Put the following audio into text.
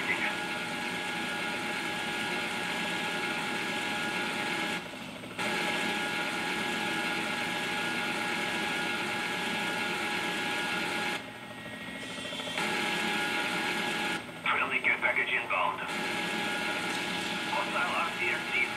finding it. Friendly care package inbound. Hostile RCXD